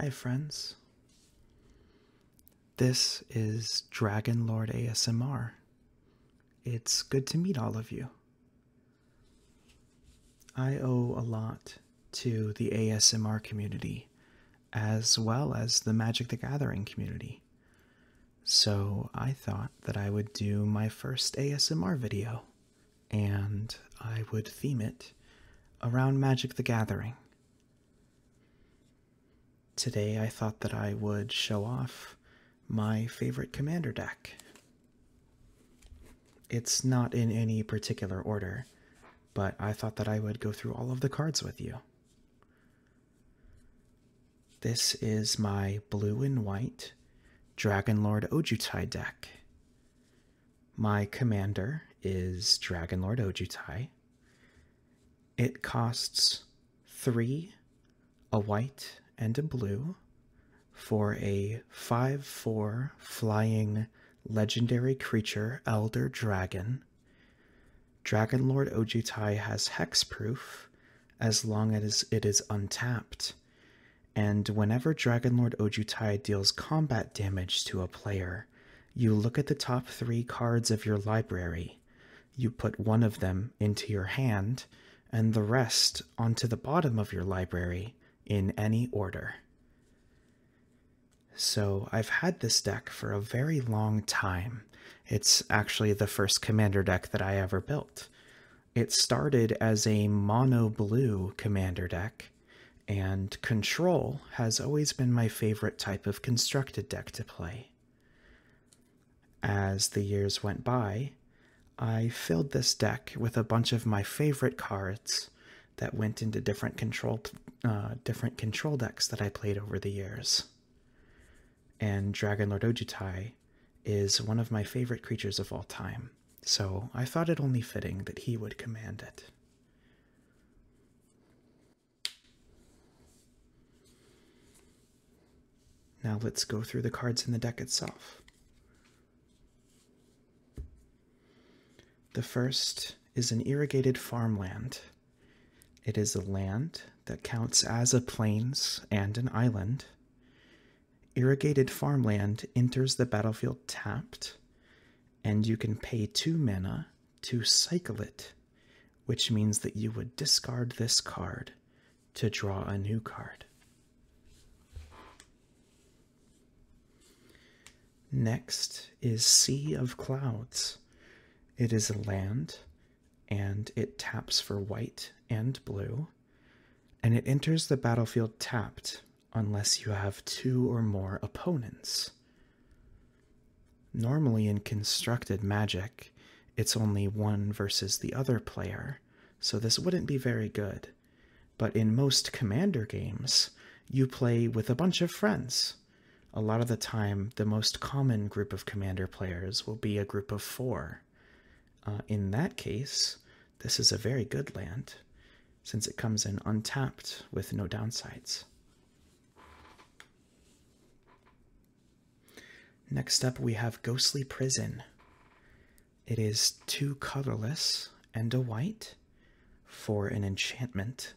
Hi, friends. This is Dragonlord ASMR. It's good to meet all of you. I owe a lot to the ASMR community as well as the Magic the Gathering community. So I thought that I would do my first ASMR video and I would theme it around Magic the Gathering. Today I thought that I would show off my favorite commander deck. It's not in any particular order, but I thought that I would go through all of the cards with you. This is my blue and white Dragonlord Ojutai deck. My commander is Dragonlord Ojutai. It costs three, a white, and a blue for a 5 4 flying legendary creature, Elder Dragon. Dragonlord Ojutai has hexproof as long as it is untapped. And whenever Dragonlord Ojutai deals combat damage to a player, you look at the top three cards of your library. You put one of them into your hand, and the rest onto the bottom of your library in any order. So I've had this deck for a very long time. It's actually the first commander deck that I ever built. It started as a mono blue commander deck, and control has always been my favorite type of constructed deck to play. As the years went by, I filled this deck with a bunch of my favorite cards that went into different control uh, different control decks that I played over the years. And Dragonlord Ojutai is one of my favorite creatures of all time, so I thought it only fitting that he would command it. Now let's go through the cards in the deck itself. The first is an irrigated farmland. It is a land that counts as a plains and an island. Irrigated farmland enters the battlefield tapped, and you can pay two mana to cycle it, which means that you would discard this card to draw a new card. Next is Sea of Clouds. It is a land and it taps for white and blue, and it enters the battlefield tapped unless you have two or more opponents. Normally, in constructed magic, it's only one versus the other player, so this wouldn't be very good. But in most commander games, you play with a bunch of friends. A lot of the time, the most common group of commander players will be a group of four. Uh, in that case, this is a very good land, since it comes in untapped with no downsides. Next up, we have Ghostly Prison. It is two colorless and a white for an enchantment.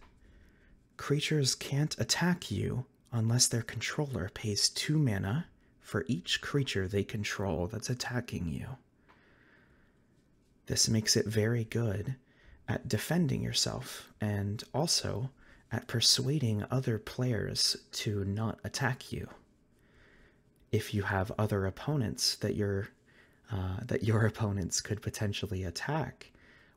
Creatures can't attack you unless their controller pays two mana for each creature they control that's attacking you. This makes it very good at defending yourself and also at persuading other players to not attack you. If you have other opponents that your uh, that your opponents could potentially attack,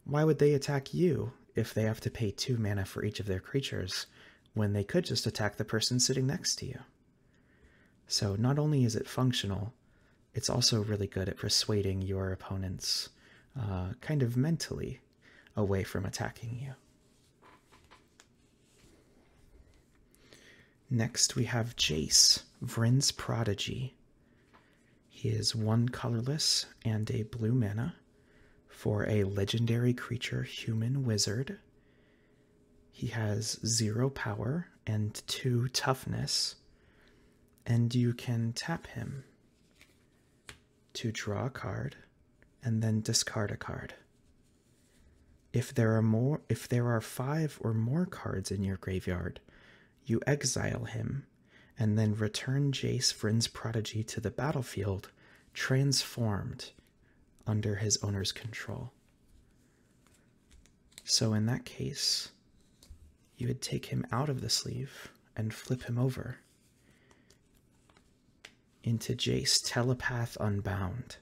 why would they attack you if they have to pay two mana for each of their creatures when they could just attack the person sitting next to you? So not only is it functional, it's also really good at persuading your opponents uh, kind of mentally away from attacking you. Next, we have Jace, Vryn's Prodigy. He is one colorless and a blue mana for a legendary creature human wizard. He has zero power and two toughness, and you can tap him to draw a card and then discard a card. If there are more if there are 5 or more cards in your graveyard, you exile him and then return Jace Vryn's prodigy to the battlefield, transformed under his owner's control. So, in that case, you would take him out of the sleeve and flip him over into Jace Telepath Unbound.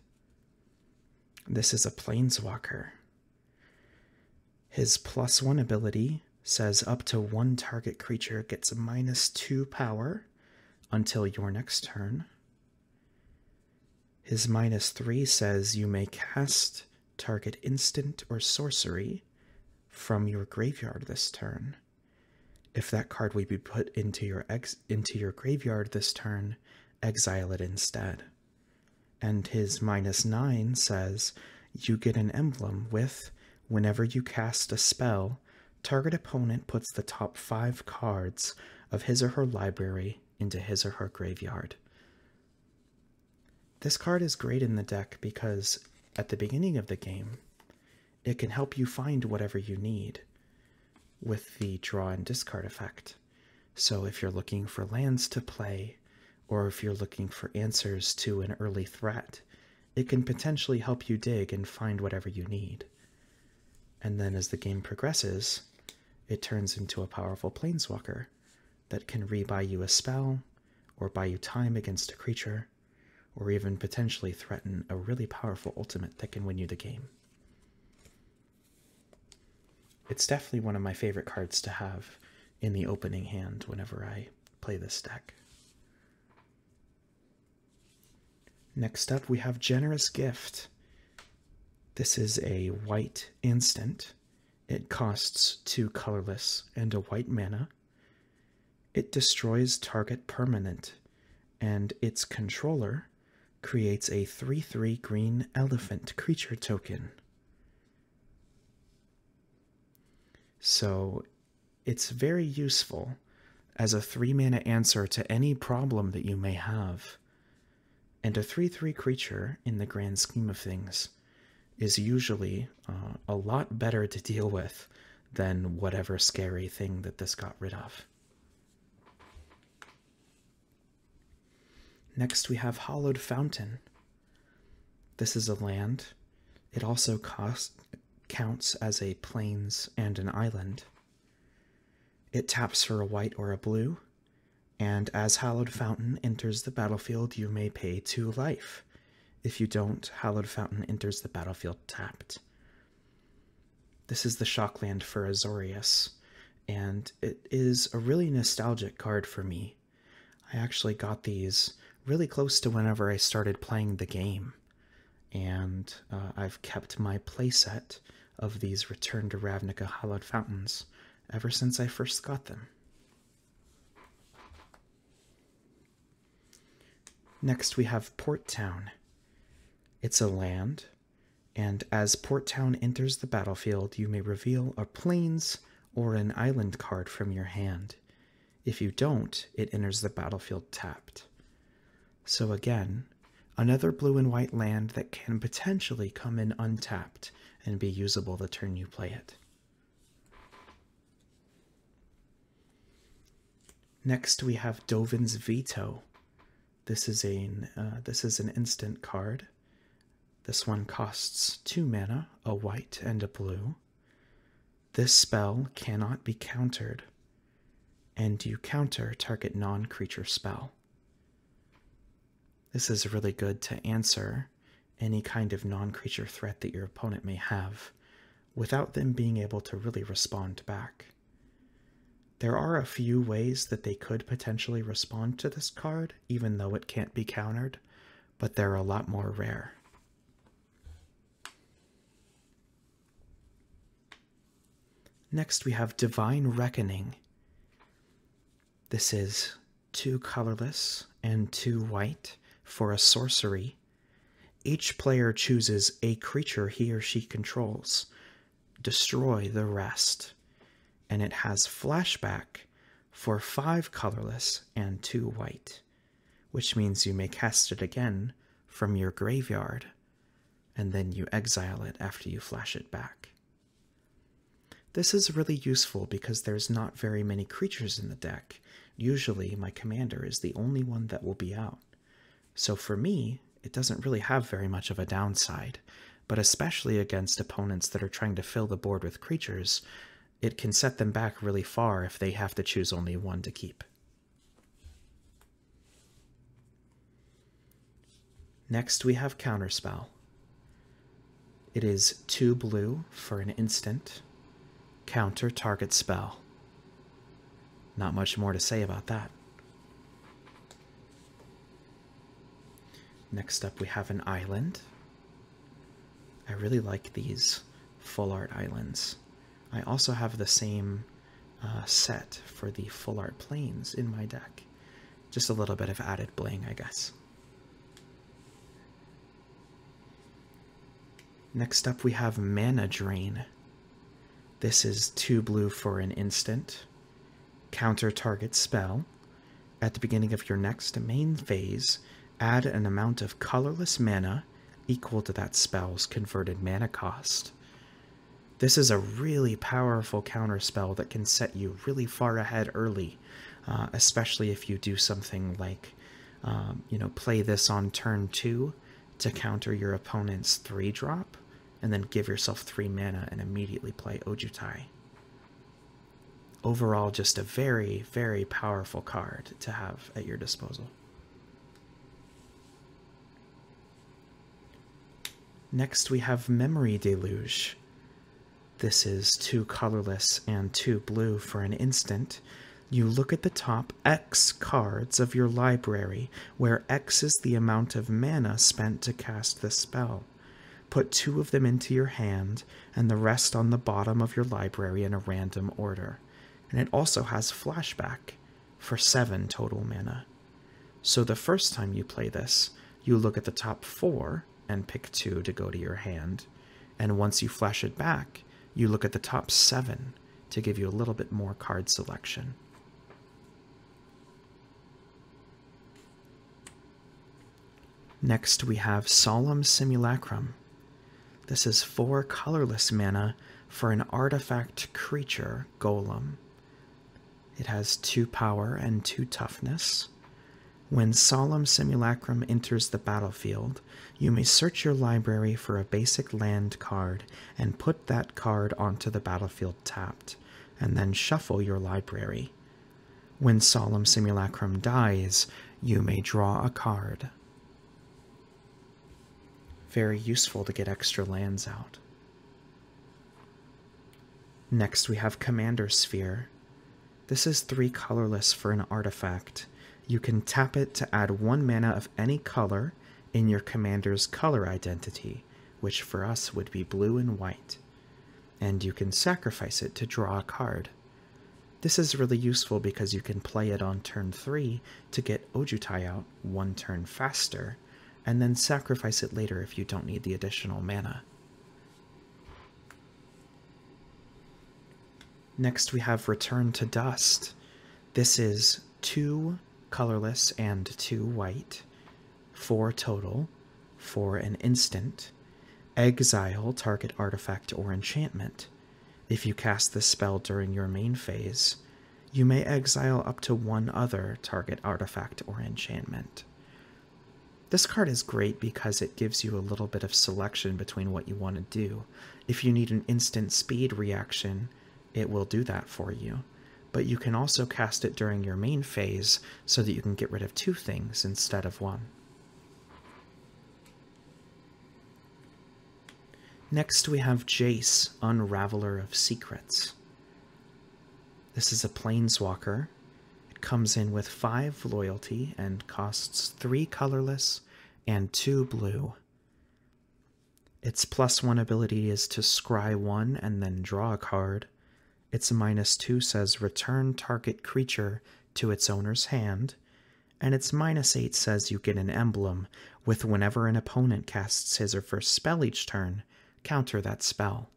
This is a Planeswalker. His plus one ability says up to one target creature gets a minus two power until your next turn. His minus three says you may cast target instant or sorcery from your graveyard this turn. If that card would be put into your ex- into your graveyard this turn, exile it instead. And his minus 9 says you get an emblem with whenever you cast a spell, target opponent puts the top 5 cards of his or her library into his or her graveyard. This card is great in the deck because at the beginning of the game, it can help you find whatever you need with the draw and discard effect. So if you're looking for lands to play, or if you're looking for answers to an early threat, it can potentially help you dig and find whatever you need. And then as the game progresses, it turns into a powerful planeswalker that can rebuy you a spell, or buy you time against a creature, or even potentially threaten a really powerful ultimate that can win you the game. It's definitely one of my favorite cards to have in the opening hand whenever I play this deck. Next up, we have Generous Gift. This is a white instant. It costs two colorless and a white mana. It destroys target permanent, and its controller creates a 3 3 green elephant creature token. So it's very useful as a 3 mana answer to any problem that you may have. And a 3 3 creature, in the grand scheme of things, is usually uh, a lot better to deal with than whatever scary thing that this got rid of. Next, we have Hallowed Fountain. This is a land. It also cost, counts as a plains and an island. It taps for a white or a blue, and as Hallowed Fountain enters the battlefield, you may pay two life. If you don't, Hallowed Fountain enters the battlefield tapped. This is the Shockland for Azorius, and it is a really nostalgic card for me. I actually got these really close to whenever I started playing the game. And uh, I've kept my playset of these Return to Ravnica Hallowed Fountains ever since I first got them. Next, we have Port Town. It's a land, and as Port Town enters the battlefield, you may reveal a plains or an island card from your hand. If you don't, it enters the battlefield tapped. So again, another blue and white land that can potentially come in untapped and be usable the turn you play it. Next, we have Dovin's Veto. This is an uh, this is an instant card. This one costs two mana, a white and a blue. This spell cannot be countered, and you counter target non-creature spell. This is really good to answer any kind of non creature threat that your opponent may have without them being able to really respond back. There are a few ways that they could potentially respond to this card, even though it can't be countered, but they're a lot more rare. Next, we have Divine Reckoning. This is two colorless and two white for a sorcery. Each player chooses a creature he or she controls. Destroy the rest. And it has flashback for five colorless and two white, which means you may cast it again from your graveyard, and then you exile it after you flash it back. This is really useful because there's not very many creatures in the deck, usually my commander is the only one that will be out. So for me, it doesn't really have very much of a downside, but especially against opponents that are trying to fill the board with creatures, it can set them back really far if they have to choose only one to keep. Next, we have Counterspell. It is two blue for an instant. Counter target spell. Not much more to say about that. Next up, we have an island. I really like these full art islands. I also have the same uh, set for the full art plains in my deck. Just a little bit of added bling, I guess. Next up, we have Mana Drain. This is two blue for an instant. Counter target spell. At the beginning of your next main phase, add an amount of colorless mana equal to that spell's converted mana cost. This is a really powerful counter spell that can set you really far ahead early, uh, especially if you do something like, um, you know, play this on turn two to counter your opponent's three drop, and then give yourself three mana and immediately play Ojutai. Overall, just a very, very powerful card to have at your disposal. Next, we have Memory Deluge. This is two colorless and two blue for an instant. You look at the top X cards of your library, where X is the amount of mana spent to cast the spell. Put two of them into your hand, and the rest on the bottom of your library in a random order. And it also has flashback for seven total mana. So the first time you play this, you look at the top four and pick two to go to your hand. And once you flash it back, you look at the top seven to give you a little bit more card selection. Next, we have Solemn Simulacrum. This is four colorless mana for an artifact creature, Golem. It has two power and two toughness. When Solemn Simulacrum enters the battlefield, you may search your library for a basic land card and put that card onto the battlefield tapped, and then shuffle your library. When Solemn Simulacrum dies, you may draw a card. Very useful to get extra lands out. Next, we have Commander Sphere. This is three colorless for an artifact you can tap it to add one mana of any color in your commander's color identity, which for us would be blue and white. And you can sacrifice it to draw a card. This is really useful because you can play it on turn 3 to get Ojutai out one turn faster, and then sacrifice it later if you don't need the additional mana. Next, we have Return to Dust. This is two colorless and two white, four total, for an instant. Exile target artifact or enchantment. If you cast this spell during your main phase, you may exile up to one other target artifact or enchantment. This card is great because it gives you a little bit of selection between what you want to do. If you need an instant speed reaction, it will do that for you but you can also cast it during your main phase so that you can get rid of two things instead of one. Next, we have Jace, Unraveler of Secrets. This is a Planeswalker. It comes in with 5 loyalty and costs 3 colorless and 2 blue. Its plus 1 ability is to scry 1 and then draw a card. Its minus 2 says return target creature to its owner's hand, and its minus 8 says you get an emblem with whenever an opponent casts his or first spell each turn, counter that spell.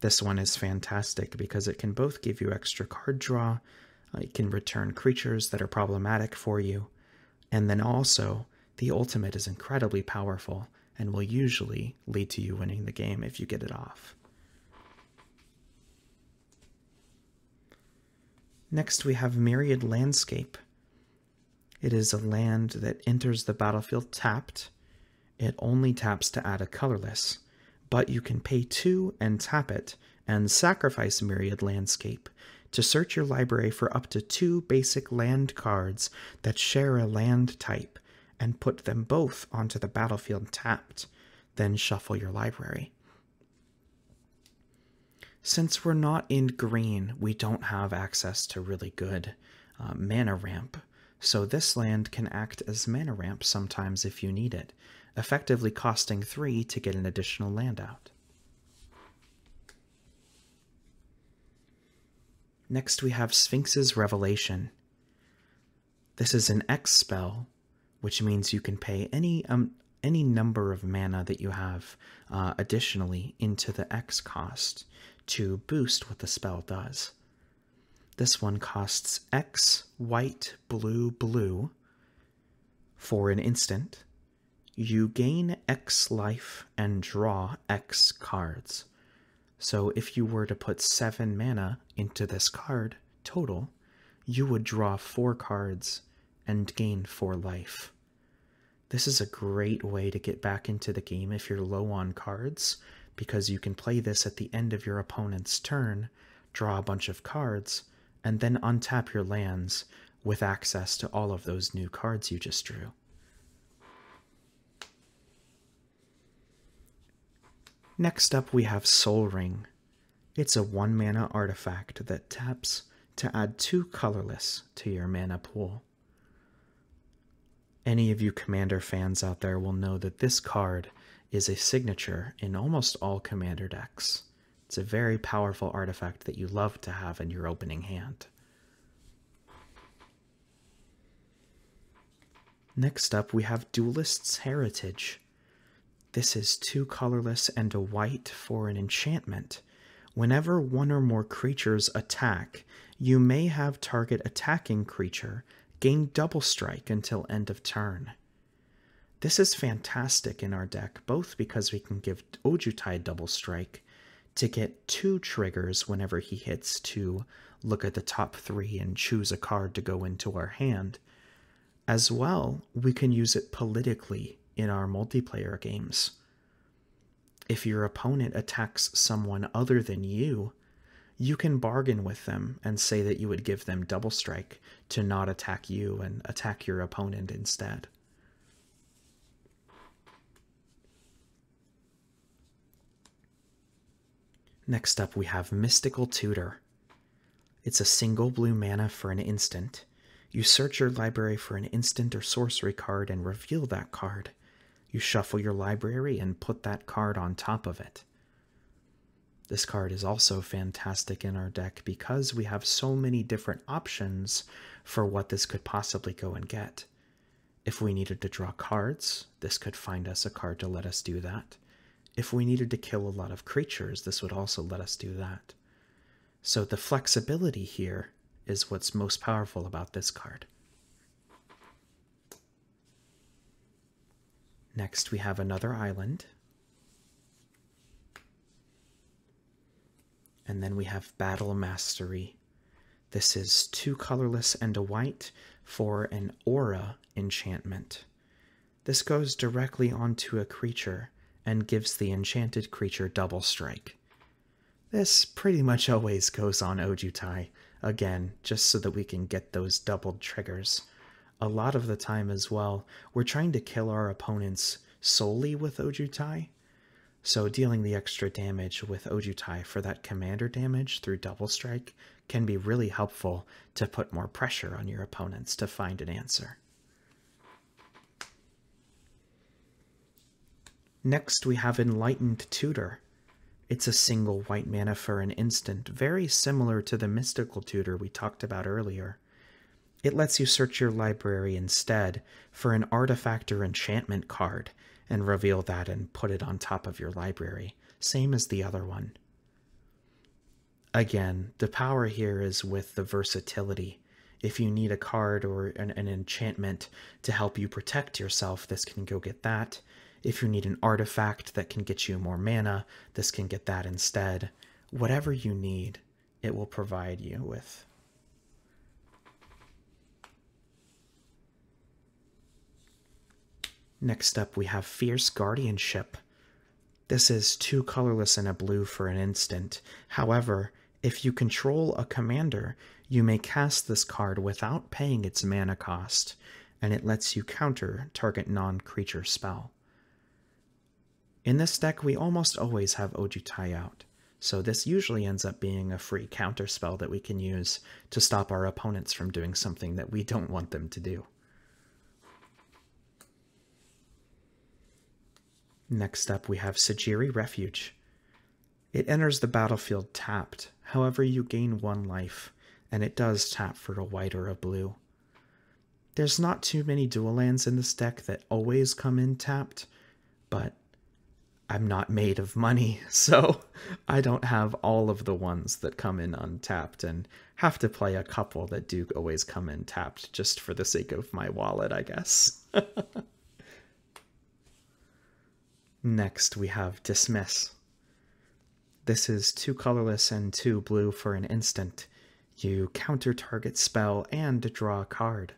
This one is fantastic because it can both give you extra card draw, it can return creatures that are problematic for you, and then also the ultimate is incredibly powerful and will usually lead to you winning the game if you get it off. Next, we have Myriad Landscape. It is a land that enters the battlefield tapped. It only taps to add a colorless, but you can pay two and tap it and sacrifice Myriad Landscape to search your library for up to two basic land cards that share a land type and put them both onto the battlefield tapped, then shuffle your library. Since we're not in green, we don't have access to really good uh, mana ramp, so this land can act as mana ramp sometimes if you need it, effectively costing 3 to get an additional land out. Next, we have Sphinx's Revelation. This is an X spell, which means you can pay any um, any number of mana that you have uh, additionally into the X cost to boost what the spell does. This one costs X white blue blue for an instant. You gain X life and draw X cards. So if you were to put 7 mana into this card total, you would draw 4 cards and gain 4 life. This is a great way to get back into the game if you're low on cards, because you can play this at the end of your opponent's turn, draw a bunch of cards, and then untap your lands with access to all of those new cards you just drew. Next up, we have Soul Ring. It's a one mana artifact that taps to add two colorless to your mana pool. Any of you Commander fans out there will know that this card is a signature in almost all Commander decks. It's a very powerful artifact that you love to have in your opening hand. Next up, we have Duelist's Heritage. This is two colorless and a white for an enchantment. Whenever one or more creatures attack, you may have target attacking creature gain double strike until end of turn. This is fantastic in our deck, both because we can give Ojutai double strike to get two triggers whenever he hits to look at the top three and choose a card to go into our hand. As well, we can use it politically in our multiplayer games. If your opponent attacks someone other than you, you can bargain with them and say that you would give them double strike to not attack you and attack your opponent instead. Next up, we have Mystical Tutor. It's a single blue mana for an instant. You search your library for an instant or sorcery card and reveal that card. You shuffle your library and put that card on top of it. This card is also fantastic in our deck because we have so many different options for what this could possibly go and get. If we needed to draw cards, this could find us a card to let us do that. If we needed to kill a lot of creatures, this would also let us do that. So the flexibility here is what's most powerful about this card. Next, we have another island. And then we have Battle Mastery. This is two colorless and a white for an aura enchantment. This goes directly onto a creature and gives the enchanted creature double strike. This pretty much always goes on Ojutai, again, just so that we can get those doubled triggers a lot of the time as well, we're trying to kill our opponents solely with Ojutai. So dealing the extra damage with Ojutai for that commander damage through double strike can be really helpful to put more pressure on your opponents to find an answer. Next, we have Enlightened Tutor. It's a single white mana for an instant, very similar to the Mystical Tutor we talked about earlier. It lets you search your library instead for an artifact or enchantment card and reveal that and put it on top of your library, same as the other one. Again, the power here is with the versatility. If you need a card or an, an enchantment to help you protect yourself, this can go get that. If you need an artifact that can get you more mana, this can get that instead. Whatever you need, it will provide you with. Next up, we have Fierce Guardianship. This is two colorless and a blue for an instant. However, if you control a commander, you may cast this card without paying its mana cost, and it lets you counter target non creature spell. In this deck, we almost always have Ojutai out, so this usually ends up being a free counter spell that we can use to stop our opponents from doing something that we don't want them to do. Next up, we have Sejiri Refuge. It enters the battlefield tapped, however, you gain one life, and it does tap for a white or a blue. There's not too many dual lands in this deck that always come in tapped, but I'm not made of money, so I don't have all of the ones that come in untapped and have to play a couple that do always come in tapped just for the sake of my wallet, I guess. Next, we have Dismiss. This is two colorless and two blue for an instant. You counter target spell and draw a card.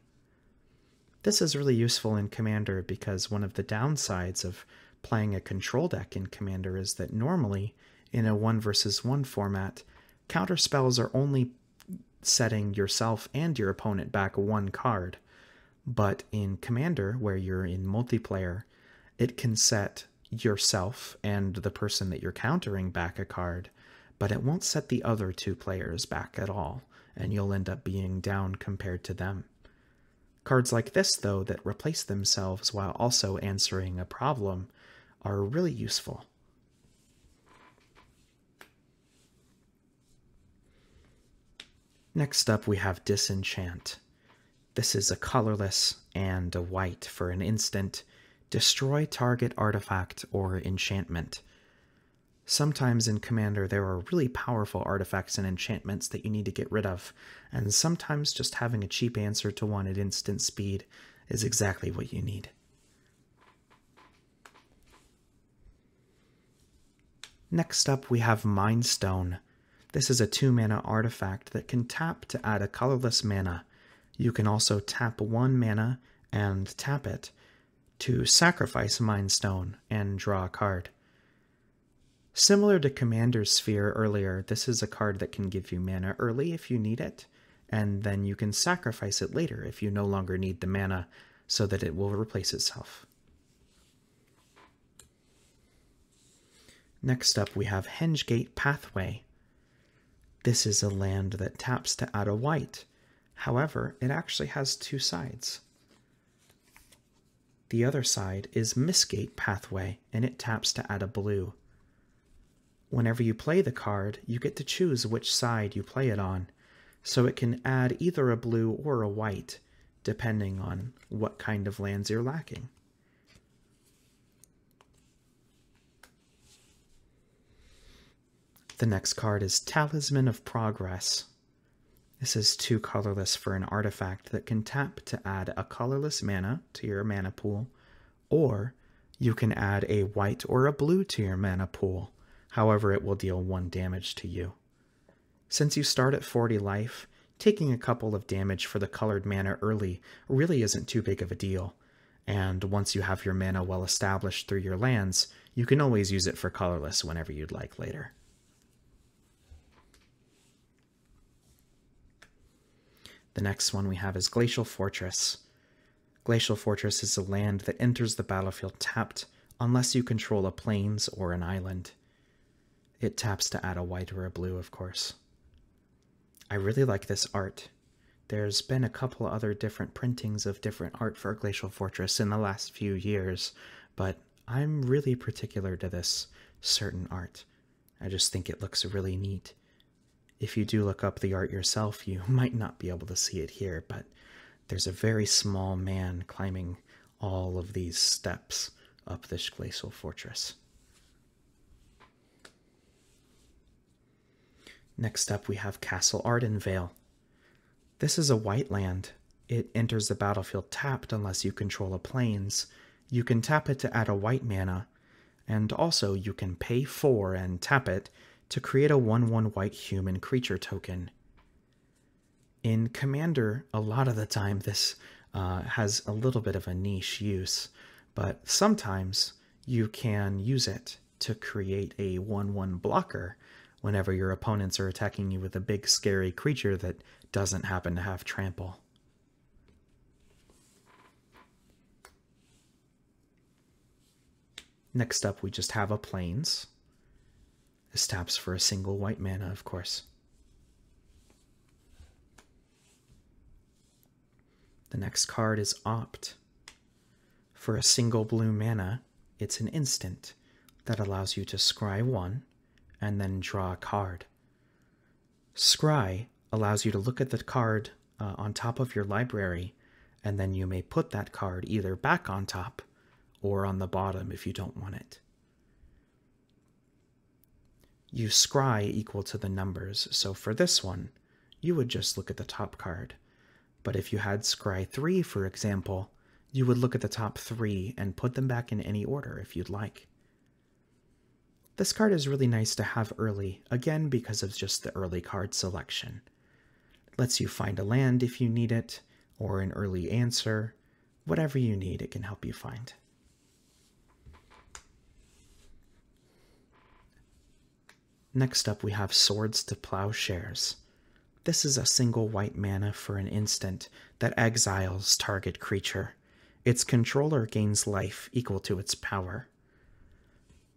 This is really useful in Commander because one of the downsides of playing a control deck in Commander is that normally, in a 1 versus 1 format, counter spells are only setting yourself and your opponent back one card. But in Commander, where you're in multiplayer, it can set yourself and the person that you're countering back a card, but it won't set the other two players back at all, and you'll end up being down compared to them. Cards like this, though, that replace themselves while also answering a problem are really useful. Next up, we have Disenchant. This is a colorless and a white for an instant destroy target artifact or enchantment. Sometimes in Commander, there are really powerful artifacts and enchantments that you need to get rid of, and sometimes just having a cheap answer to one at instant speed is exactly what you need. Next up, we have Mind Stone. This is a 2 mana artifact that can tap to add a colorless mana. You can also tap 1 mana and tap it to sacrifice Mind Stone and draw a card. Similar to Commander's Sphere earlier, this is a card that can give you mana early if you need it, and then you can sacrifice it later if you no longer need the mana so that it will replace itself. Next up, we have Hengegate Pathway. This is a land that taps to add a white. However, it actually has two sides. The other side is Mistgate Pathway, and it taps to add a blue. Whenever you play the card, you get to choose which side you play it on, so it can add either a blue or a white, depending on what kind of lands you're lacking. The next card is Talisman of Progress. This is two colorless for an artifact that can tap to add a colorless mana to your mana pool, or you can add a white or a blue to your mana pool. However, it will deal one damage to you. Since you start at 40 life, taking a couple of damage for the colored mana early really isn't too big of a deal. And once you have your mana well established through your lands, you can always use it for colorless whenever you'd like later. The next one we have is Glacial Fortress. Glacial Fortress is a land that enters the battlefield tapped unless you control a plains or an island. It taps to add a white or a blue, of course. I really like this art. There's been a couple other different printings of different art for Glacial Fortress in the last few years, but I'm really particular to this certain art. I just think it looks really neat. If you do look up the art yourself, you might not be able to see it here, but there's a very small man climbing all of these steps up this glacial fortress. Next up, we have Castle Ardenvale. This is a white land. It enters the battlefield tapped unless you control a plains. You can tap it to add a white mana, and also you can pay four and tap it to create a 1 1 white human creature token. In Commander, a lot of the time this uh, has a little bit of a niche use, but sometimes you can use it to create a 1 1 blocker whenever your opponents are attacking you with a big scary creature that doesn't happen to have trample. Next up, we just have a plains. This taps for a single white mana, of course. The next card is Opt. For a single blue mana, it's an instant that allows you to scry one and then draw a card. Scry allows you to look at the card uh, on top of your library, and then you may put that card either back on top or on the bottom if you don't want it. You scry equal to the numbers, so for this one, you would just look at the top card. But if you had scry 3, for example, you would look at the top 3 and put them back in any order if you'd like. This card is really nice to have early, again because of just the early card selection. It lets you find a land if you need it, or an early answer. Whatever you need, it can help you find. Next up, we have Swords to Plowshares. This is a single white mana for an instant that exiles target creature. Its controller gains life equal to its power.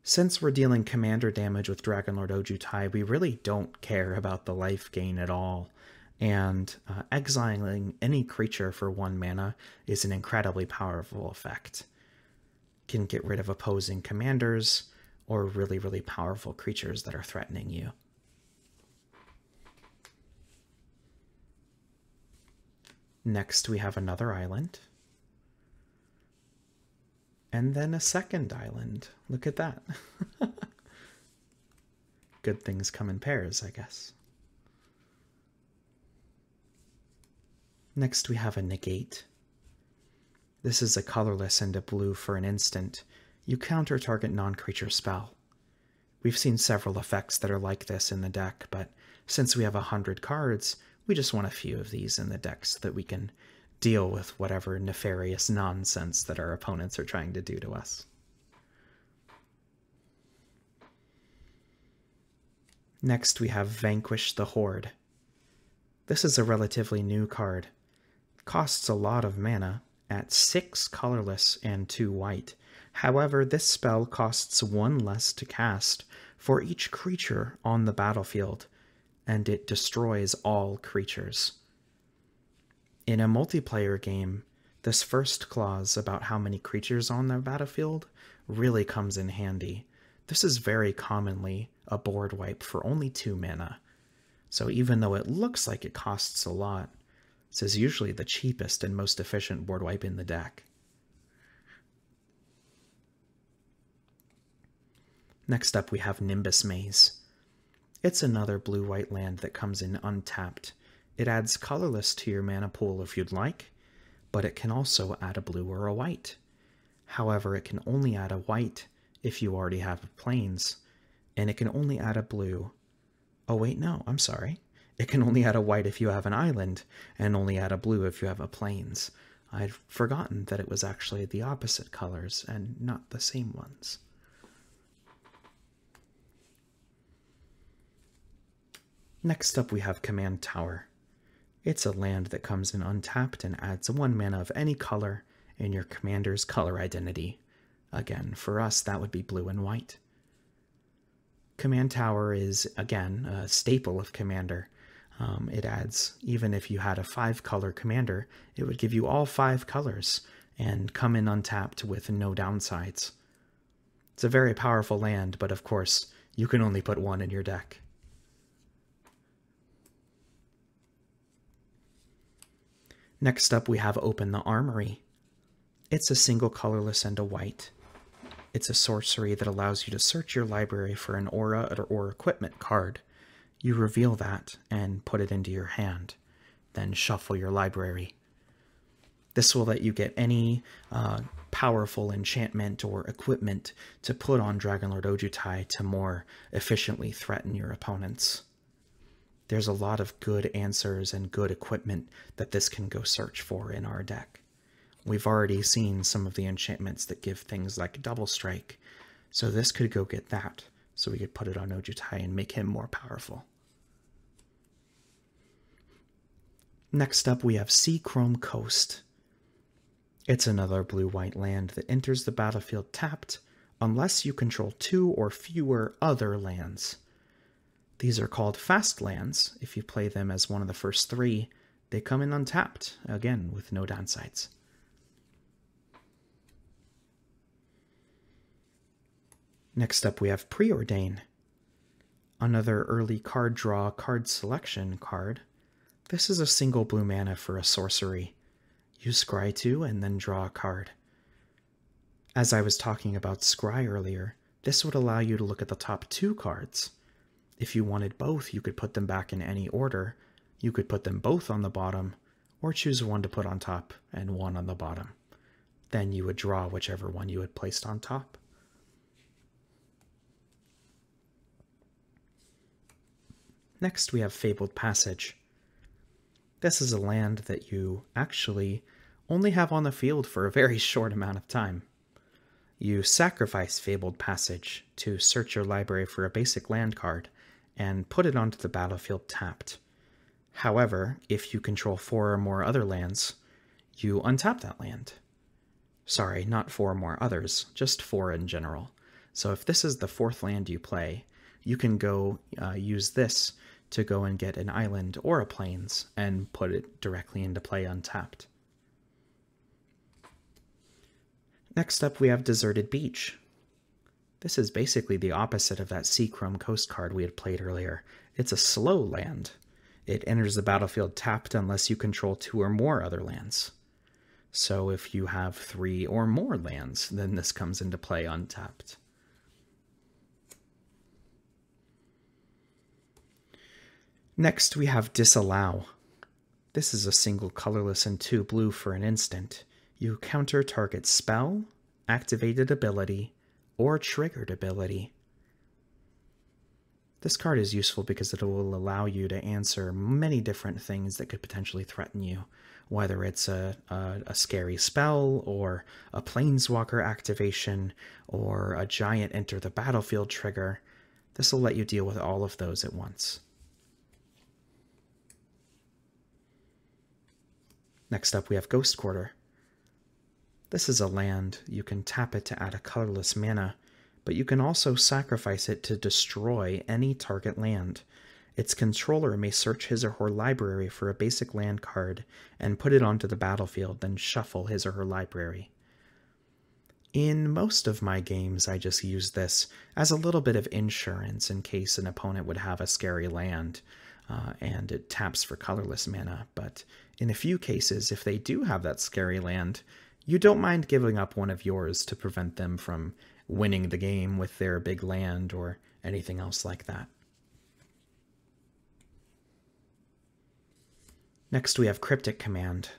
Since we're dealing commander damage with Dragonlord Ojutai, we really don't care about the life gain at all. And uh, exiling any creature for one mana is an incredibly powerful effect. Can get rid of opposing commanders, or really, really powerful creatures that are threatening you. Next, we have another island. And then a second island. Look at that. Good things come in pairs, I guess. Next, we have a negate. This is a colorless and a blue for an instant you counter target non-creature spell. We've seen several effects that are like this in the deck, but since we have a hundred cards, we just want a few of these in the deck so that we can deal with whatever nefarious nonsense that our opponents are trying to do to us. Next, we have Vanquish the Horde. This is a relatively new card. Costs a lot of mana at 6 colorless and 2 white, However, this spell costs one less to cast for each creature on the battlefield, and it destroys all creatures. In a multiplayer game, this first clause about how many creatures on the battlefield really comes in handy. This is very commonly a board wipe for only two mana. So even though it looks like it costs a lot, this is usually the cheapest and most efficient board wipe in the deck. Next up, we have Nimbus Maze. It's another blue white land that comes in untapped. It adds colorless to your mana pool if you'd like, but it can also add a blue or a white. However, it can only add a white if you already have plains, and it can only add a blue. Oh, wait, no, I'm sorry. It can only add a white if you have an island, and only add a blue if you have a plains. I'd forgotten that it was actually the opposite colors and not the same ones. Next up, we have Command Tower. It's a land that comes in untapped and adds one mana of any color in your commander's color identity. Again, for us, that would be blue and white. Command Tower is, again, a staple of Commander. Um, it adds, even if you had a five color commander, it would give you all five colors and come in untapped with no downsides. It's a very powerful land, but of course, you can only put one in your deck. Next up, we have Open the Armory. It's a single colorless and a white. It's a sorcery that allows you to search your library for an aura or equipment card. You reveal that and put it into your hand, then shuffle your library. This will let you get any uh, powerful enchantment or equipment to put on Dragonlord Ojutai to more efficiently threaten your opponents there's a lot of good answers and good equipment that this can go search for in our deck. We've already seen some of the enchantments that give things like double strike, so this could go get that. So we could put it on Ojutai and make him more powerful. Next up, we have Seachrome Coast. It's another blue white land that enters the battlefield tapped unless you control two or fewer other lands. These are called fast lands. If you play them as one of the first three, they come in untapped, again with no downsides. Next up, we have Preordain, another early card draw card selection card. This is a single blue mana for a sorcery. Use Scry 2 and then draw a card. As I was talking about Scry earlier, this would allow you to look at the top two cards. If you wanted both, you could put them back in any order. You could put them both on the bottom, or choose one to put on top and one on the bottom. Then you would draw whichever one you had placed on top. Next, we have Fabled Passage. This is a land that you actually only have on the field for a very short amount of time. You sacrifice Fabled Passage to search your library for a basic land card and put it onto the battlefield tapped. However, if you control four or more other lands, you untap that land. Sorry, not four or more others, just four in general. So if this is the fourth land you play, you can go uh, use this to go and get an island or a plains and put it directly into play untapped. Next up, we have Deserted Beach. This is basically the opposite of that Seachrome Coast card we had played earlier. It's a slow land. It enters the battlefield tapped unless you control two or more other lands. So if you have three or more lands, then this comes into play untapped. Next, we have Disallow. This is a single colorless and two blue for an instant. You counter target spell, activated ability, or triggered ability. This card is useful because it will allow you to answer many different things that could potentially threaten you, whether it's a, a, a, scary spell, or a planeswalker activation, or a giant enter the battlefield trigger. This will let you deal with all of those at once. Next up, we have Ghost Quarter. This is a land. You can tap it to add a colorless mana, but you can also sacrifice it to destroy any target land. Its controller may search his or her library for a basic land card and put it onto the battlefield, then shuffle his or her library. In most of my games, I just use this as a little bit of insurance in case an opponent would have a scary land, uh, and it taps for colorless mana. But in a few cases, if they do have that scary land, you don't mind giving up one of yours to prevent them from winning the game with their big land or anything else like that. Next, we have Cryptic Command.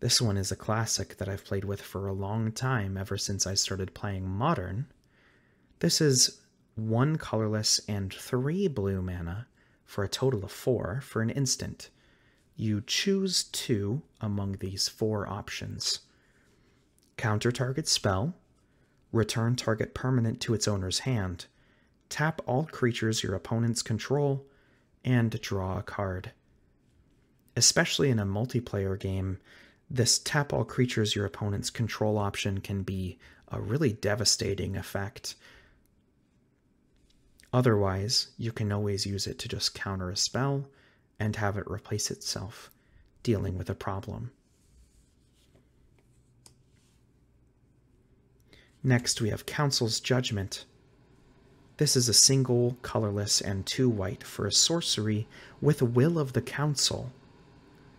This one is a classic that I've played with for a long time, ever since I started playing Modern. This is one colorless and three blue mana for a total of four for an instant. You choose two among these four options counter target spell, return target permanent to its owner's hand, tap all creatures your opponents control, and draw a card. Especially in a multiplayer game, this tap all creatures your opponents control option can be a really devastating effect Otherwise, you can always use it to just counter a spell and have it replace itself, dealing with a problem. Next, we have Council's Judgment. This is a single, colorless, and two white for a sorcery with Will of the Council.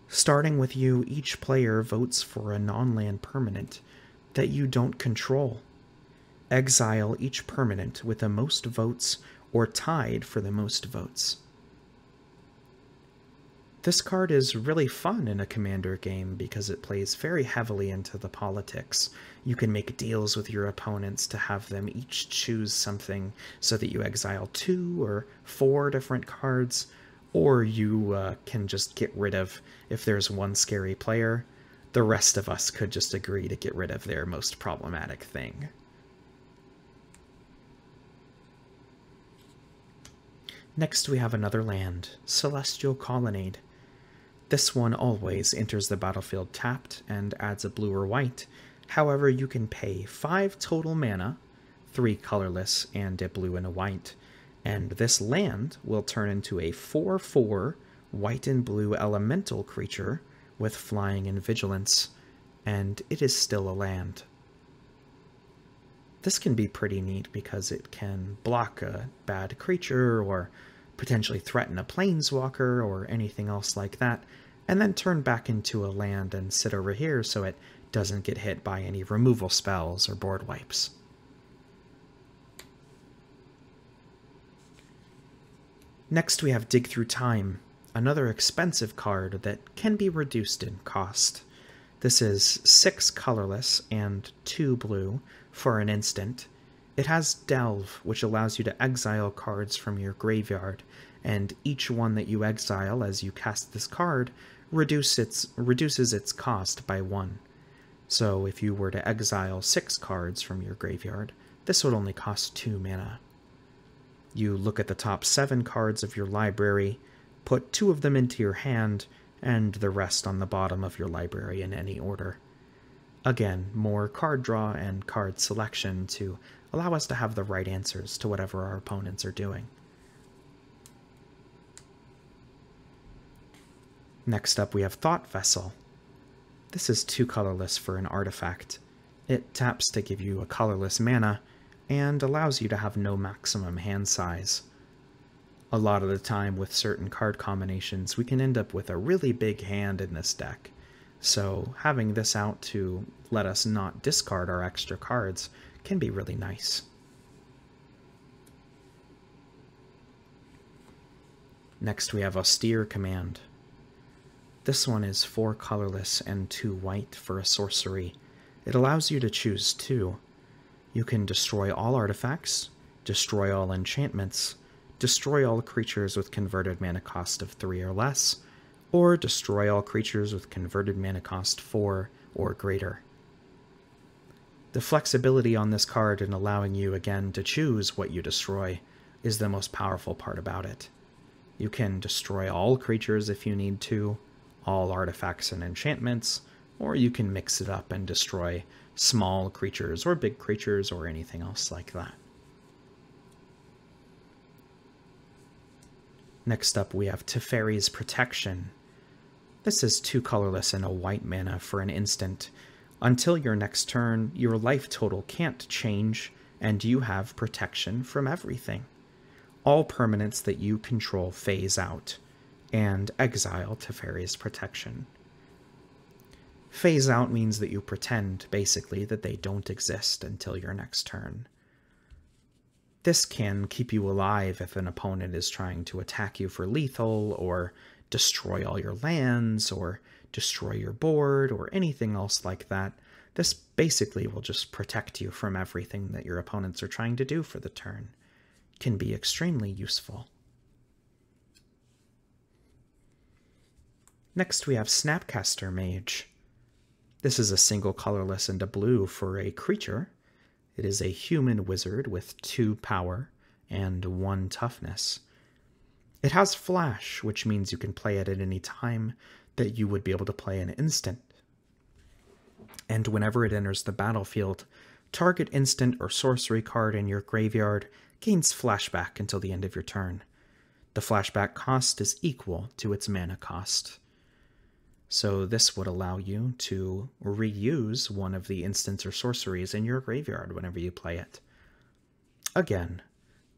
Starting with you, each player votes for a non land permanent that you don't control. Exile each permanent with the most votes or tied for the most votes. This card is really fun in a commander game because it plays very heavily into the politics. You can make deals with your opponents to have them each choose something so that you exile two or four different cards, or you uh, can just get rid of, if there's one scary player, the rest of us could just agree to get rid of their most problematic thing. Next, we have another land, Celestial Colonnade. This one always enters the battlefield tapped and adds a blue or white. However, you can pay 5 total mana, 3 colorless, and a blue and a white. And this land will turn into a 4 4 white and blue elemental creature with flying and vigilance, and it is still a land. This can be pretty neat because it can block a bad creature or potentially threaten a planeswalker or anything else like that, and then turn back into a land and sit over here so it doesn't get hit by any removal spells or board wipes. Next, we have Dig Through Time, another expensive card that can be reduced in cost. This is 6 colorless and 2 blue for an instant. It has Delve, which allows you to exile cards from your graveyard, and each one that you exile as you cast this card reduce its, reduces its cost by 1. So if you were to exile 6 cards from your graveyard, this would only cost 2 mana. You look at the top 7 cards of your library, put two of them into your hand, and the rest on the bottom of your library in any order. Again, more card draw and card selection to allow us to have the right answers to whatever our opponents are doing. Next up, we have Thought Vessel. This is two colorless for an artifact. It taps to give you a colorless mana and allows you to have no maximum hand size a lot of the time with certain card combinations, we can end up with a really big hand in this deck. So having this out to let us not discard our extra cards can be really nice. Next we have Austere Command. This one is 4 colorless and 2 white for a sorcery. It allows you to choose 2. You can destroy all artifacts, destroy all enchantments, destroy all creatures with converted mana cost of 3 or less, or destroy all creatures with converted mana cost 4 or greater. The flexibility on this card in allowing you again to choose what you destroy is the most powerful part about it. You can destroy all creatures if you need to, all artifacts and enchantments, or you can mix it up and destroy small creatures or big creatures or anything else like that. Next up, we have Teferi's Protection. This is two colorless and a white mana for an instant. Until your next turn, your life total can't change, and you have protection from everything. All permanents that you control phase out, and exile Teferi's Protection. Phase out means that you pretend, basically, that they don't exist until your next turn. This can keep you alive if an opponent is trying to attack you for lethal, or destroy all your lands, or destroy your board, or anything else like that. This basically will just protect you from everything that your opponents are trying to do for the turn. Can be extremely useful. Next we have Snapcaster Mage. This is a single colorless and a blue for a creature it is a human wizard with two power and one toughness. It has flash, which means you can play it at any time that you would be able to play an instant. And whenever it enters the battlefield, target instant or sorcery card in your graveyard gains flashback until the end of your turn. The flashback cost is equal to its mana cost. So this would allow you to reuse one of the instants or sorceries in your graveyard whenever you play it. Again,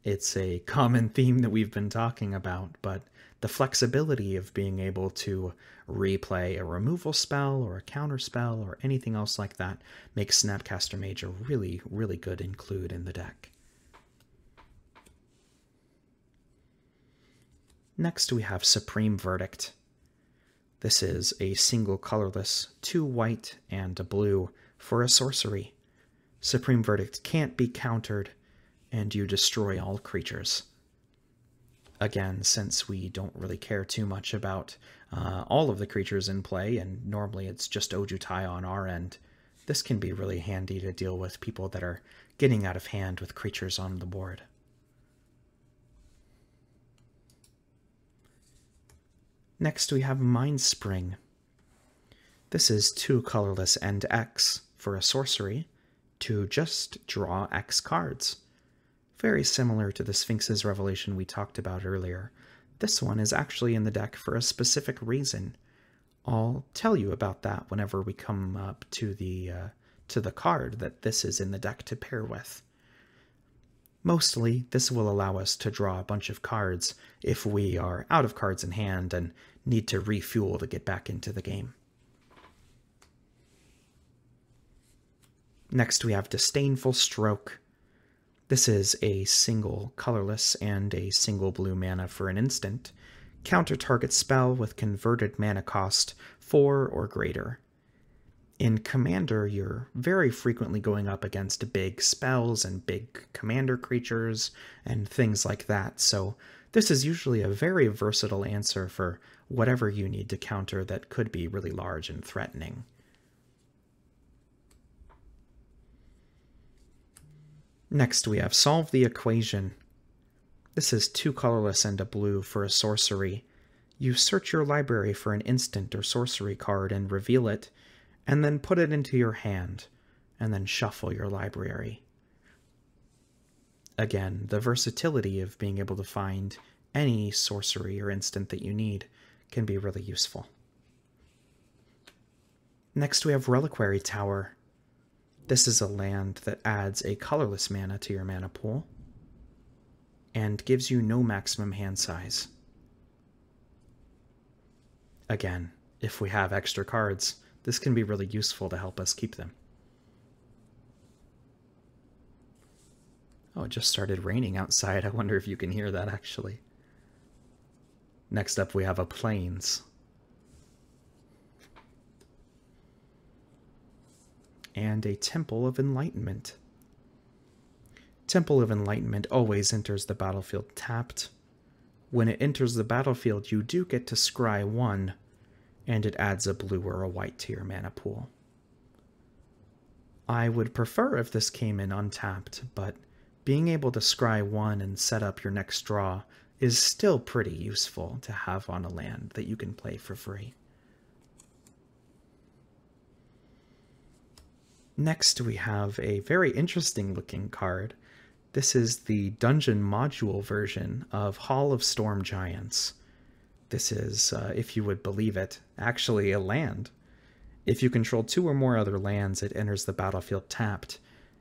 it's a common theme that we've been talking about, but the flexibility of being able to replay a removal spell or a counter spell or anything else like that makes Snapcaster Mage a really, really good include in the deck. Next, we have Supreme Verdict. This is a single colorless, two white, and a blue for a sorcery. Supreme Verdict can't be countered, and you destroy all creatures. Again, since we don't really care too much about uh, all of the creatures in play, and normally it's just Ojutai on our end. This can be really handy to deal with people that are getting out of hand with creatures on the board. Next, we have Mind Spring. This is two colorless and X for a sorcery to just draw X cards. Very similar to the Sphinx's Revelation we talked about earlier. This one is actually in the deck for a specific reason. I'll tell you about that whenever we come up to the uh, to the card that this is in the deck to pair with. Mostly, this will allow us to draw a bunch of cards if we are out of cards in hand and need to refuel to get back into the game. Next, we have Disdainful Stroke. This is a single colorless and a single blue mana for an instant. Counter target spell with converted mana cost 4 or greater. In Commander, you're very frequently going up against big spells and big commander creatures and things like that, so this is usually a very versatile answer for whatever you need to counter that could be really large and threatening. Next, we have Solve the Equation. This is two colorless and a blue for a sorcery. You search your library for an instant or sorcery card and reveal it, and then put it into your hand, and then shuffle your library. Again, the versatility of being able to find any sorcery or instant that you need can be really useful. Next, we have Reliquary Tower. This is a land that adds a colorless mana to your mana pool and gives you no maximum hand size. Again, if we have extra cards, this can be really useful to help us keep them. Oh, it just started raining outside. I wonder if you can hear that actually. Next up, we have a plains. And a Temple of Enlightenment. Temple of Enlightenment always enters the battlefield tapped. When it enters the battlefield, you do get to scry one, and it adds a blue or a white to your mana pool. I would prefer if this came in untapped, but being able to scry one and set up your next draw is still pretty useful to have on a land that you can play for free. Next, we have a very interesting looking card. This is the dungeon module version of Hall of Storm Giants. This is, uh, if you would believe it, actually a land. If you control two or more other lands, it enters the battlefield tapped.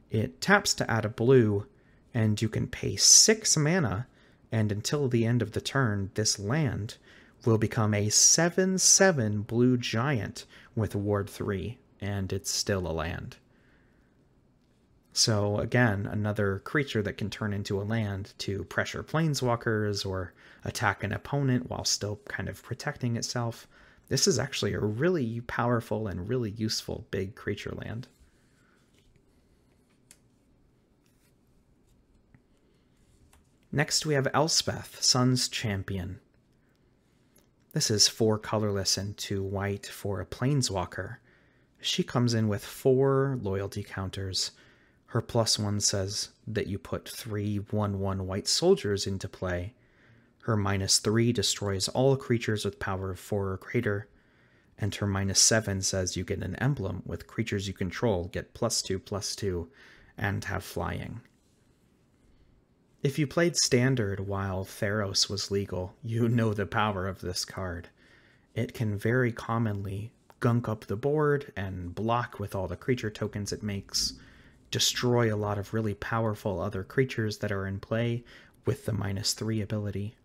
It taps to add a blue, and you can pay six mana, and until the end of the turn, this land will become a 7 7 blue giant with Ward 3, and it's still a land. So again, another creature that can turn into a land to pressure planeswalkers or attack an opponent while still kind of protecting itself. This is actually a really powerful and really useful big creature land. Next we have Elspeth, Sun's Champion. This is four colorless and two white for a planeswalker. She comes in with four loyalty counters, her plus one says that you put three 1 1 white soldiers into play. Her minus three destroys all creatures with power of four or greater. And her minus seven says you get an emblem with creatures you control get plus two, plus two, and have flying. If you played Standard while Theros was legal, you know the power of this card. It can very commonly gunk up the board and block with all the creature tokens it makes destroy a lot of really powerful other creatures that are in play with the minus 3 ability.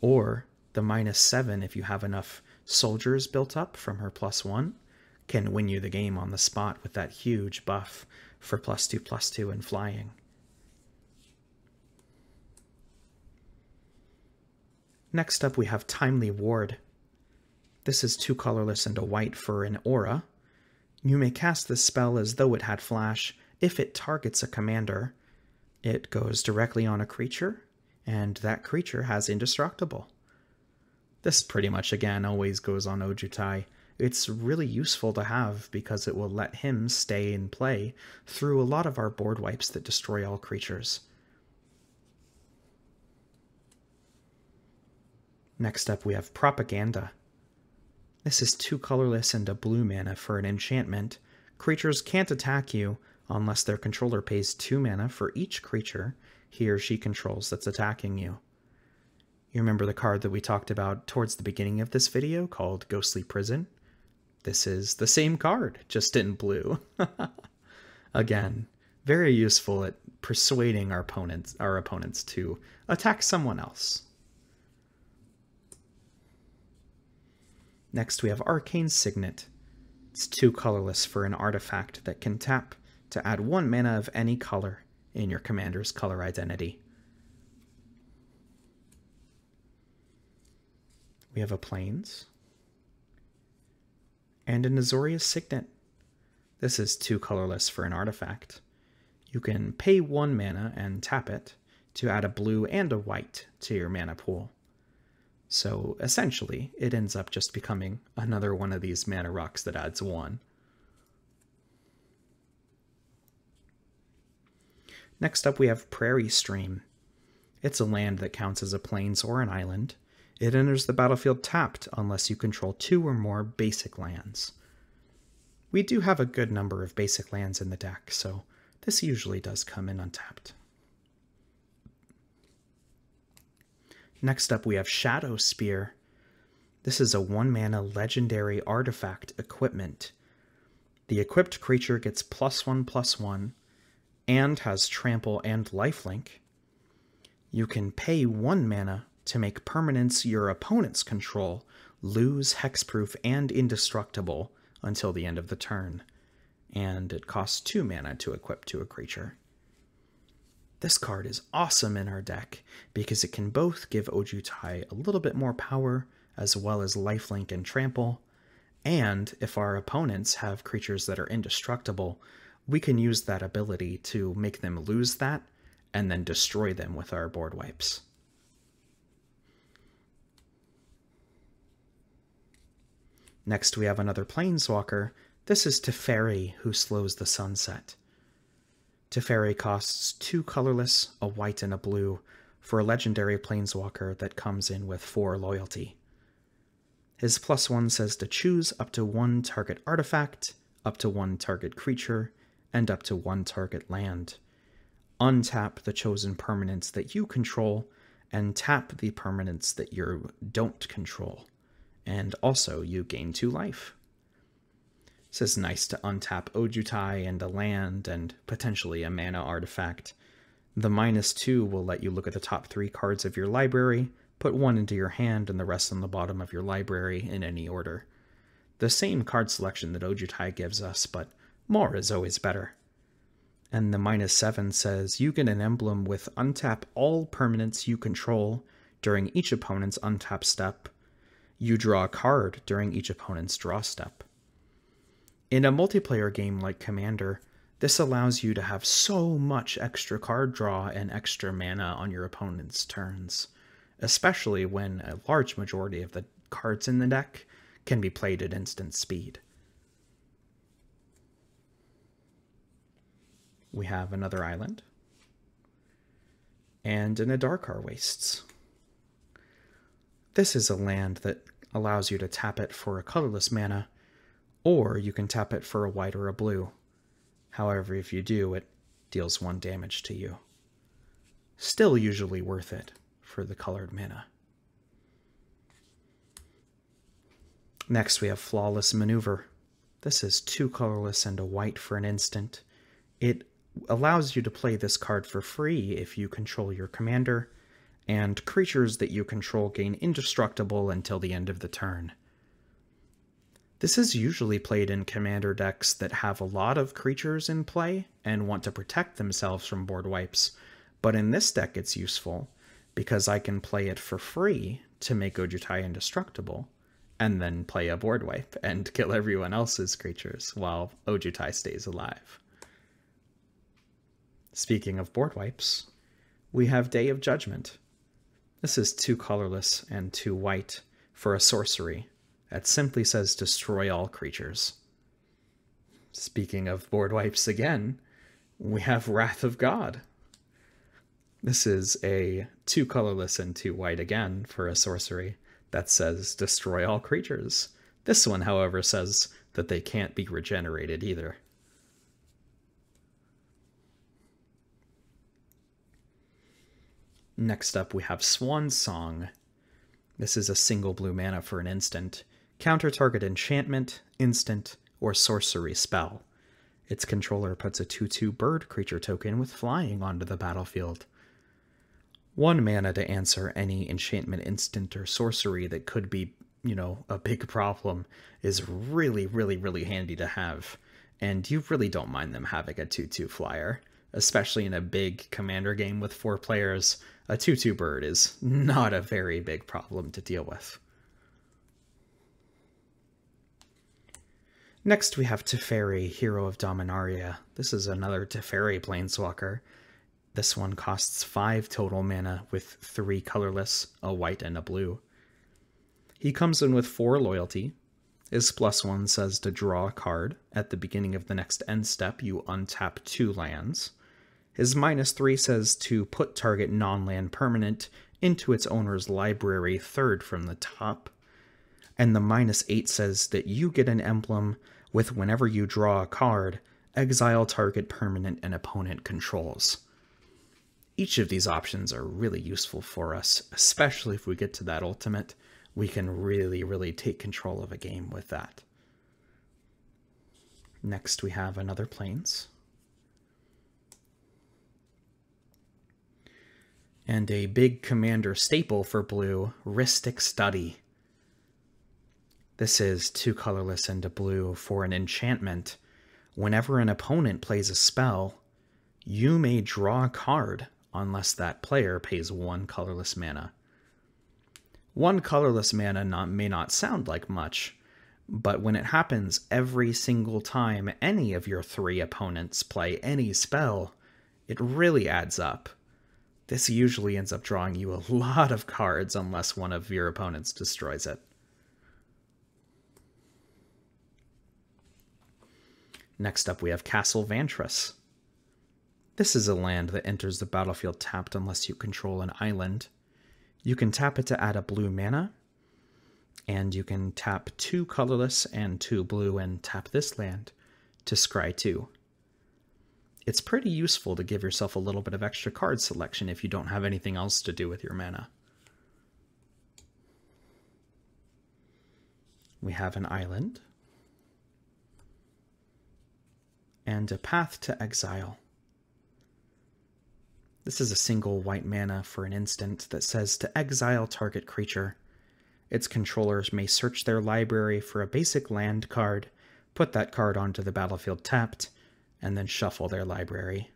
Or the minus 7 if you have enough soldiers built up from her plus 1 can win you the game on the spot with that huge buff for plus 2 plus 2 and flying. Next up we have Timely Ward. This is two colorless and a white for an aura, you may cast this spell as though it had flash. If it targets a commander, it goes directly on a creature, and that creature has indestructible. This pretty much again always goes on Ojutai. It's really useful to have because it will let him stay in play through a lot of our board wipes that destroy all creatures. Next up we have Propaganda. This is two colorless and a blue mana for an enchantment. Creatures can't attack you unless their controller pays two mana for each creature he or she controls that's attacking you. You remember the card that we talked about towards the beginning of this video called Ghostly Prison? This is the same card, just in blue. Again, very useful at persuading our opponents our opponents to attack someone else. Next we have Arcane Signet. It's two colorless for an artifact that can tap to add one mana of any color in your commander's color identity. We have a Plains and an Azorius Signet. This is two colorless for an artifact. You can pay one mana and tap it to add a blue and a white to your mana pool. So essentially, it ends up just becoming another one of these mana rocks that adds one. Next up, we have Prairie Stream. It's a land that counts as a plains or an island. It enters the battlefield tapped unless you control two or more basic lands. We do have a good number of basic lands in the deck, so this usually does come in untapped. Next up, we have Shadowspear. This is a one mana legendary artifact equipment. The equipped creature gets plus one plus one and has trample and lifelink. You can pay one mana to make permanents your opponents control lose hexproof and indestructible until the end of the turn, and it costs two mana to equip to a creature. This card is awesome in our deck because it can both give Ojutai a little bit more power as well as lifelink and trample, and if our opponents have creatures that are indestructible, we can use that ability to make them lose that and then destroy them with our board wipes. Next, we have another Planeswalker. This is Teferi, who slows the sunset. Teferi costs two colorless, a white, and a blue for a legendary planeswalker that comes in with four loyalty. His plus one says to choose up to one target artifact, up to one target creature, and up to one target land. Untap the chosen permanents that you control, and tap the permanents that you don't control. And also, you gain two life. It's nice to untap Ojutai and a land and potentially a mana artifact. The minus two will let you look at the top three cards of your library, put one into your hand and the rest on the bottom of your library in any order. The same card selection that Ojutai gives us, but more is always better. And the minus seven says you get an emblem with untap all permanents you control during each opponent's untap step. You draw a card during each opponent's draw step. In a multiplayer game like Commander, this allows you to have so much extra card draw and extra mana on your opponent's turns, especially when a large majority of the cards in the deck can be played at instant speed. We have another island and in an Adarkar Wastes. This is a land that allows you to tap it for a colorless mana or you can tap it for a white or a blue. However, if you do, it deals one damage to you. Still usually worth it for the colored mana. Next, we have Flawless Maneuver. This is two colorless and a white for an instant. It allows you to play this card for free if you control your commander, and creatures that you control gain indestructible until the end of the turn. This is usually played in commander decks that have a lot of creatures in play and want to protect themselves from board wipes, but in this deck it's useful because I can play it for free to make Ojutai indestructible, and then play a board wipe and kill everyone else's creatures while Ojutai stays alive. Speaking of board wipes, we have Day of Judgment. This is two colorless and two white for a sorcery that simply says destroy all creatures. Speaking of board wipes again, we have Wrath of God. This is a two colorless and two white again for a sorcery that says destroy all creatures. This one, however, says that they can't be regenerated either. Next up, we have Swan Song. This is a single blue mana for an instant. Counter target enchantment, instant, or sorcery spell. Its controller puts a 2 2 bird creature token with flying onto the battlefield. One mana to answer any enchantment, instant, or sorcery that could be, you know, a big problem is really, really, really handy to have. And you really don't mind them having a 2 2 flyer, especially in a big commander game with four players. A 2 2 bird is not a very big problem to deal with. Next, we have Teferi, Hero of Dominaria. This is another Teferi Planeswalker. This one costs 5 total mana with 3 colorless, a white, and a blue. He comes in with 4 loyalty. His plus 1 says to draw a card. At the beginning of the next end step, you untap 2 lands. His minus 3 says to put target non land permanent into its owner's library, third from the top and the minus 8 says that you get an emblem with whenever you draw a card, exile target permanent and opponent controls. Each of these options are really useful for us, especially if we get to that ultimate. We can really, really take control of a game with that. Next, we have another plains. And a big commander staple for blue, Rhystic Study. This is two colorless and a blue for an enchantment. Whenever an opponent plays a spell, you may draw a card unless that player pays one colorless mana. One colorless mana not, may not sound like much, but when it happens every single time any of your three opponents play any spell, it really adds up. This usually ends up drawing you a lot of cards unless one of your opponents destroys it. Next up, we have Castle Vantress. This is a land that enters the battlefield tapped unless you control an island. You can tap it to add a blue mana, and you can tap two colorless and two blue and tap this land to scry two. It's pretty useful to give yourself a little bit of extra card selection if you don't have anything else to do with your mana. We have an island. And a Path to Exile. This is a single white mana for an instant that says to exile target creature. Its controllers may search their library for a basic land card, put that card onto the battlefield tapped, and then shuffle their library.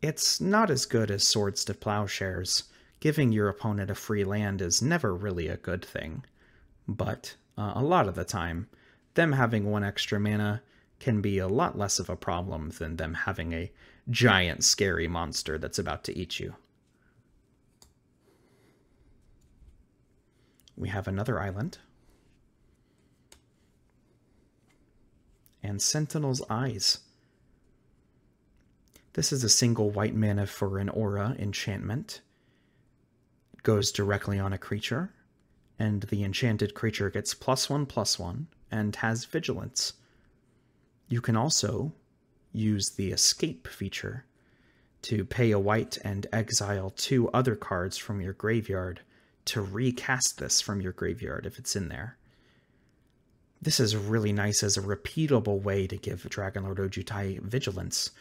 It's not as good as Swords to Plowshares. Giving your opponent a free land is never really a good thing. But uh, a lot of the time, them having one extra mana can be a lot less of a problem than them having a giant scary monster that's about to eat you. We have another island. And Sentinel's Eyes. This is a single white mana for an aura enchantment. It goes directly on a creature, and the enchanted creature gets plus one plus one and has vigilance. You can also use the escape feature to pay a white and exile two other cards from your graveyard to recast this from your graveyard if it's in there. This is really nice as a repeatable way to give Dragonlord Ojutai vigilance,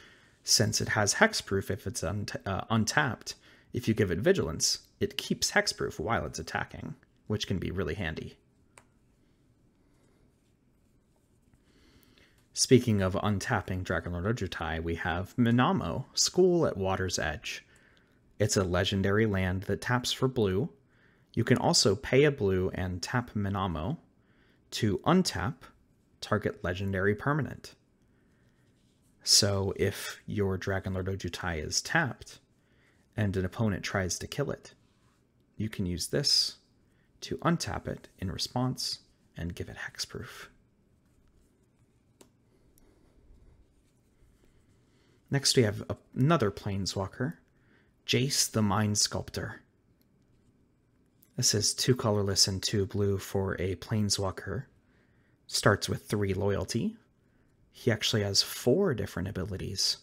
since it has hexproof if it's un uh, untapped. If you give it vigilance, it keeps hexproof while it's attacking, which can be really handy. Speaking of untapping Dragonlord Ojutai, we have Minamo, School at Water's Edge. It's a legendary land that taps for blue. You can also pay a blue and tap Minamo to untap target legendary permanent. So if your Dragonlord Ojutai is tapped and an opponent tries to kill it, you can use this to untap it in response and give it hexproof. Next, we have another Planeswalker, Jace the Mind Sculptor. This is two colorless and two blue for a Planeswalker. Starts with three loyalty. He actually has four different abilities.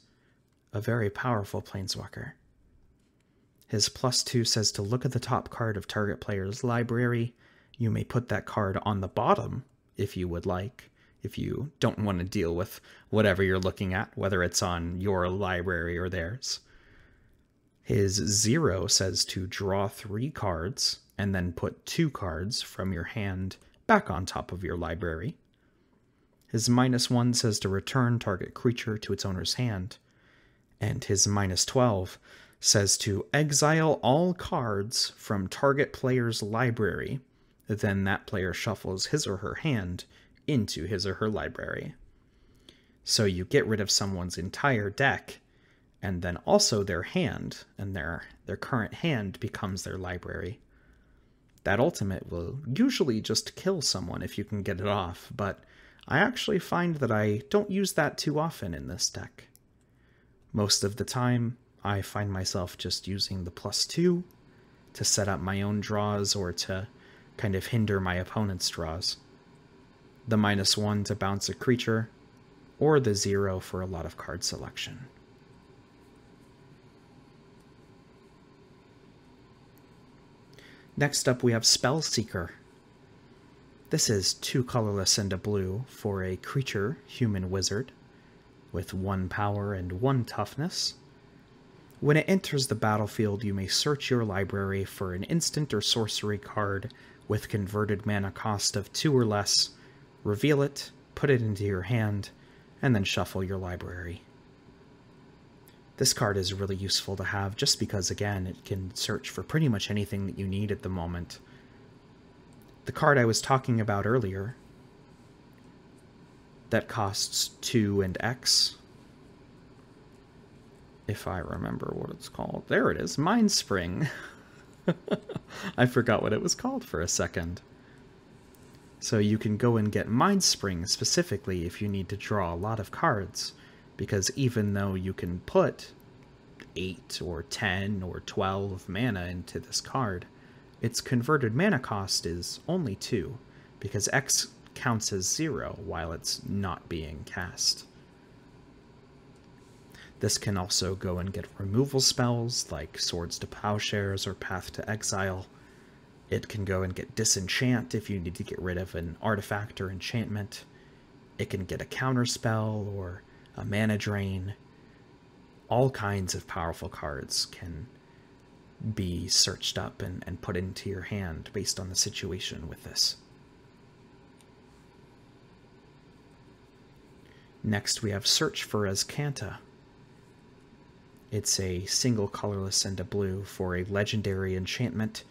A very powerful Planeswalker. His plus two says to look at the top card of target player's library. You may put that card on the bottom if you would like, if you don't want to deal with whatever you're looking at, whether it's on your library or theirs. His zero says to draw three cards and then put two cards from your hand back on top of your library. His minus one says to return target creature to its owner's hand. And his minus 12 says to exile all cards from target player's library. Then that player shuffles his or her hand into his or her library. So you get rid of someone's entire deck and then also their hand, and their their current hand becomes their library. That ultimate will usually just kill someone if you can get it off, but I actually find that I don't use that too often in this deck. Most of the time, I find myself just using the plus two to set up my own draws or to kind of hinder my opponent's draws. The minus one to bounce a creature, or the zero for a lot of card selection. Next up, we have Spellseeker. This is two colorless and a blue for a creature human wizard with one power and one toughness. When it enters the battlefield, you may search your library for an instant or sorcery card with converted mana cost of two or less, reveal it, put it into your hand, and then shuffle your library. This card is really useful to have just because, again, it can search for pretty much anything that you need at the moment. The card I was talking about earlier, that costs 2 and X, if I remember what it's called. There it is, Mind Spring. I forgot what it was called for a second. So you can go and get Mind Spring specifically if you need to draw a lot of cards because even though you can put 8 or 10 or 12 mana into this card, its converted mana cost is only 2, because X counts as 0 while it's not being cast. This can also go and get removal spells like Swords to Plowshares or Path to Exile. It can go and get Disenchant if you need to get rid of an artifact or enchantment. It can get a counter spell or a mana drain. All kinds of powerful cards can be searched up and, and put into your hand based on the situation with this. Next, we have Search for Azcanta. It's a single colorless and a blue for a legendary enchantment.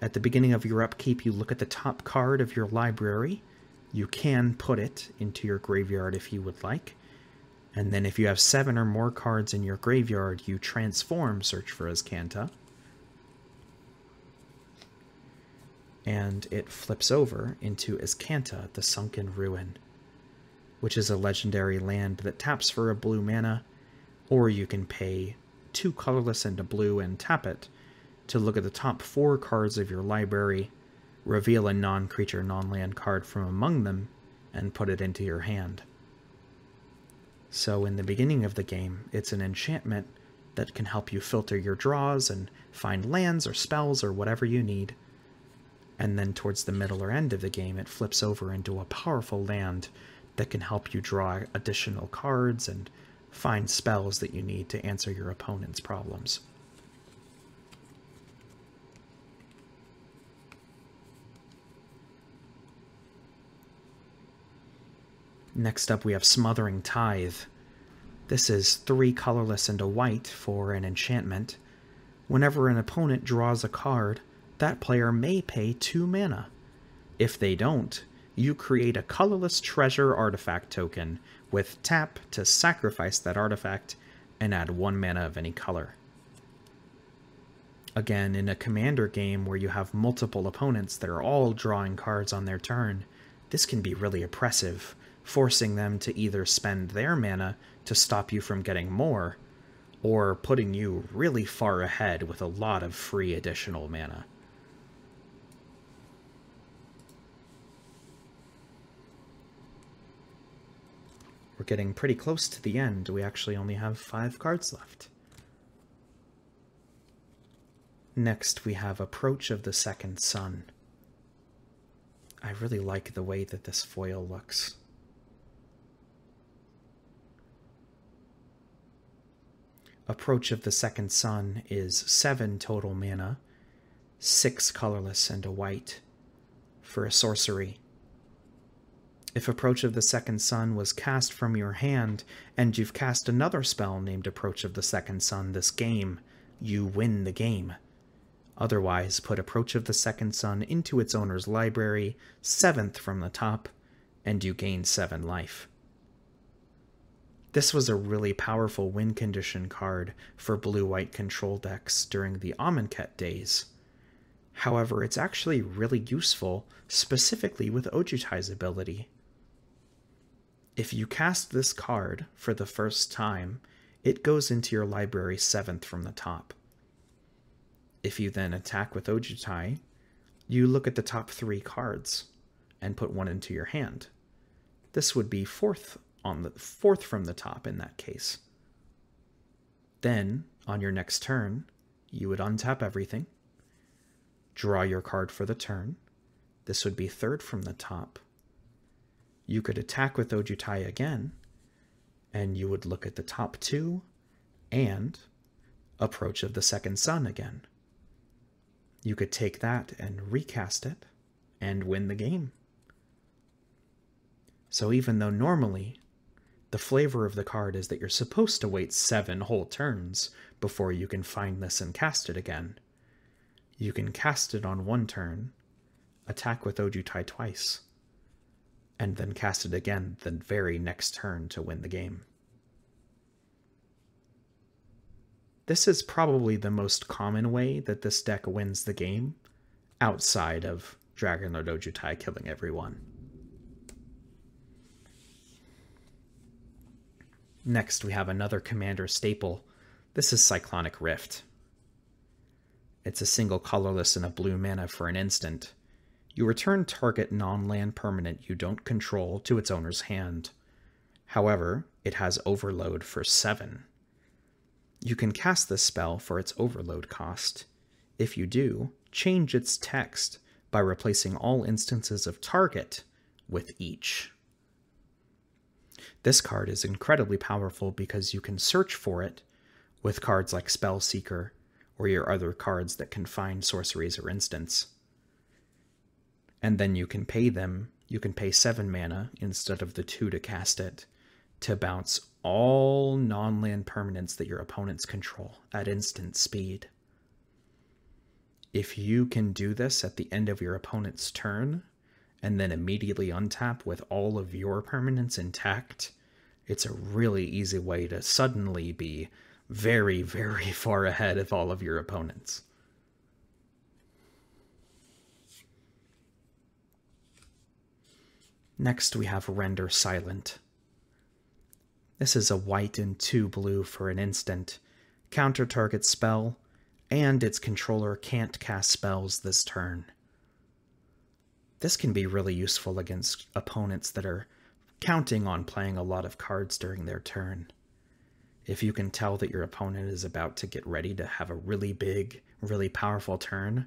At the beginning of your upkeep, you look at the top card of your library. You can put it into your graveyard if you would like. And then if you have seven or more cards in your graveyard, you transform Search for Azcanta. And it flips over into Azcanta, the Sunken Ruin, which is a legendary land that taps for a blue mana, or you can pay two colorless and a blue and tap it to look at the top four cards of your library, reveal a non creature, non land card from among them, and put it into your hand. So in the beginning of the game, it's an enchantment that can help you filter your draws and find lands or spells or whatever you need. And then towards the middle or end of the game, it flips over into a powerful land that can help you draw additional cards and find spells that you need to answer your opponent's problems. Next up, we have Smothering Tithe. This is three colorless and a white for an enchantment. Whenever an opponent draws a card, that player may pay two mana. If they don't, you create a colorless treasure artifact token with tap to sacrifice that artifact and add one mana of any color. Again, in a commander game where you have multiple opponents that are all drawing cards on their turn, this can be really oppressive, forcing them to either spend their mana to stop you from getting more, or putting you really far ahead with a lot of free additional mana. We're getting pretty close to the end. We actually only have five cards left. Next, we have Approach of the Second Sun. I really like the way that this foil looks. Approach of the Second Sun is 7 total mana, 6 colorless and a white for a sorcery. If Approach of the Second Sun was cast from your hand and you've cast another spell named Approach of the Second Sun this game, you win the game. Otherwise, put Approach of the Second Sun into its owner's library, seventh from the top, and you gain seven life. This was a really powerful win condition card for blue white control decks during the Amonkhet days. However, it's actually really useful, specifically with Ojutai's ability. If you cast this card for the first time, it goes into your library seventh from the top. If you then attack with Ojutai, you look at the top three cards and put one into your hand. This would be fourth on the fourth from the top in that case. Then, on your next turn, you would untap everything, draw your card for the turn. This would be third from the top. You could attack with Ojutai again, and you would look at the top two and approach of the second sun again you could take that and recast it and win the game. So even though normally the flavor of the card is that you're supposed to wait seven whole turns before you can find this and cast it again, you can cast it on one turn, attack with Ojutai twice, and then cast it again the very next turn to win the game. This is probably the most common way that this deck wins the game, outside of Dragonlord Ojutai killing everyone. Next, we have another commander staple. This is Cyclonic Rift. It's a single colorless and a blue mana for an instant. You return target non land permanent you don't control to its owner's hand. However, it has overload for 7. You can cast this spell for its overload cost. If you do, change its text by replacing all instances of target with each. This card is incredibly powerful because you can search for it with cards like Spellseeker or your other cards that can find sorceries or instants. And then you can pay them, you can pay 7 mana instead of the 2 to cast it, to bounce all non land permanents that your opponents control at instant speed. If you can do this at the end of your opponent's turn, and then immediately untap with all of your permanents intact, it's a really easy way to suddenly be very, very far ahead of all of your opponents. Next, we have Render Silent. This is a white and two blue for an instant. Counter target spell, and its controller can't cast spells this turn. This can be really useful against opponents that are counting on playing a lot of cards during their turn. If you can tell that your opponent is about to get ready to have a really big, really powerful turn,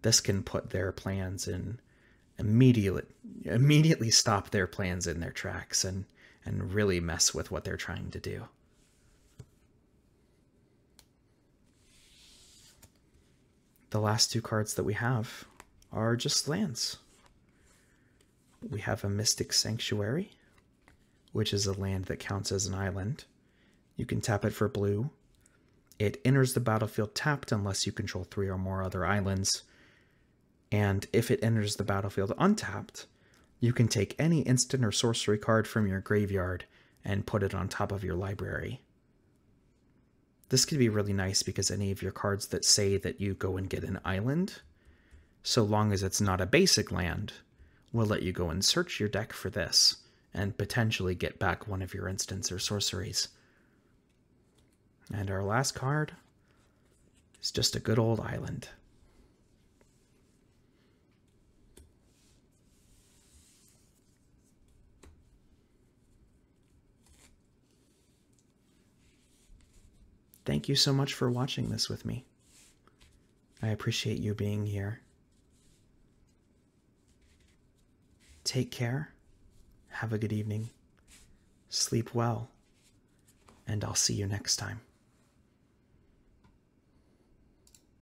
this can put their plans in immediately immediately stop their plans in their tracks and and really mess with what they're trying to do. The last two cards that we have are just lands. We have a Mystic Sanctuary, which is a land that counts as an island. You can tap it for blue. It enters the battlefield tapped unless you control three or more other islands. And if it enters the battlefield untapped, you can take any instant or sorcery card from your graveyard and put it on top of your library. This could be really nice because any of your cards that say that you go and get an island, so long as it's not a basic land, will let you go and search your deck for this and potentially get back one of your instants or sorceries. And our last card is just a good old island. Thank you so much for watching this with me. I appreciate you being here. Take care. Have a good evening. Sleep well. And I'll see you next time.